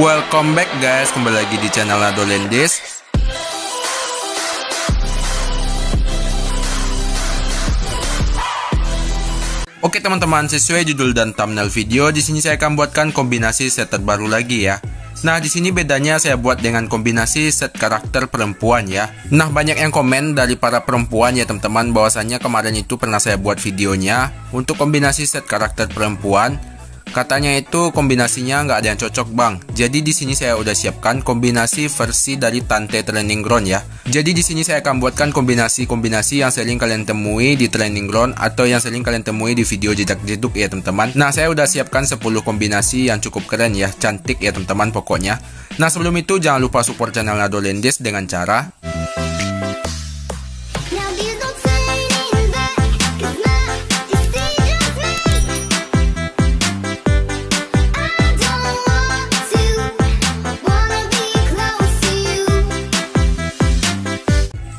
Welcome back guys, kembali lagi di channel Adolendis. Oke teman-teman, sesuai judul dan thumbnail video, di sini saya akan buatkan kombinasi set terbaru lagi ya. Nah, di sini bedanya saya buat dengan kombinasi set karakter perempuan ya. Nah, banyak yang komen dari para perempuan ya teman-teman bahwasanya kemarin itu pernah saya buat videonya untuk kombinasi set karakter perempuan Katanya itu kombinasinya nggak ada yang cocok bang. Jadi di sini saya udah siapkan kombinasi versi dari Tante Training Ground ya. Jadi di sini saya akan buatkan kombinasi-kombinasi yang sering kalian temui di Training Ground atau yang sering kalian temui di video jedak jeduk ya teman-teman. Nah saya udah siapkan 10 kombinasi yang cukup keren ya, cantik ya teman-teman pokoknya. Nah sebelum itu jangan lupa support channel Nado Lendes dengan cara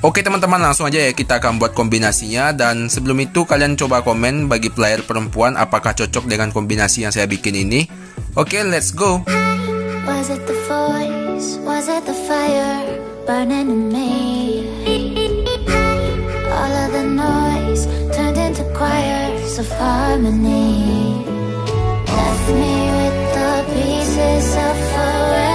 Oke teman-teman langsung aja ya kita akan buat kombinasinya. Dan sebelum itu kalian coba komen bagi player perempuan apakah cocok dengan kombinasi yang saya bikin ini. Oke let's go. Left me with the pieces of forever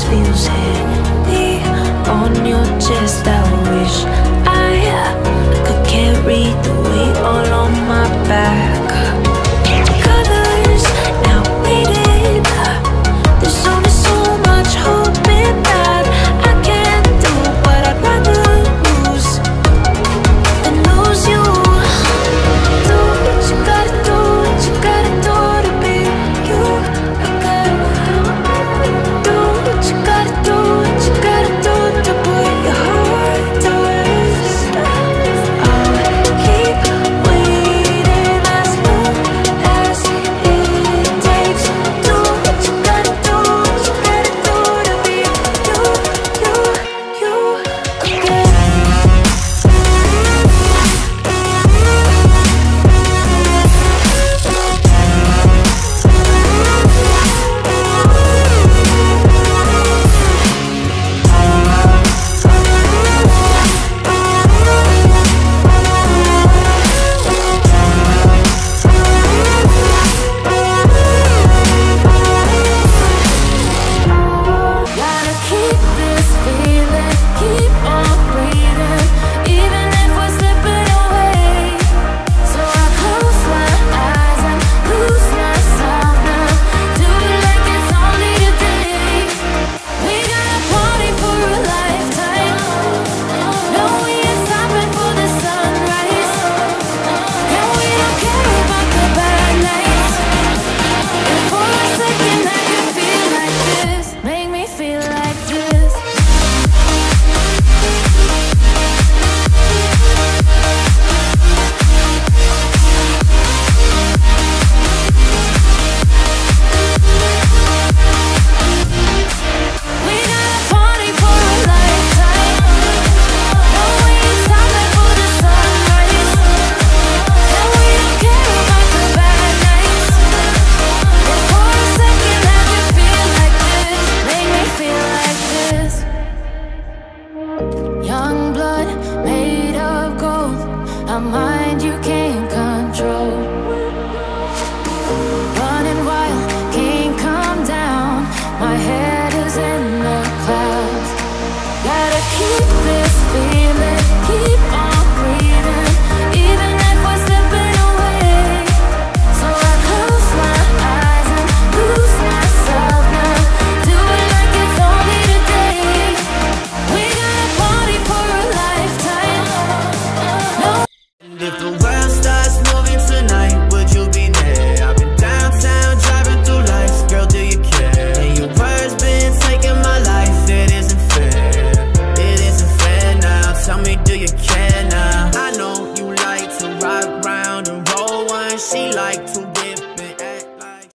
feels heavy on your chest. I wish I could carry the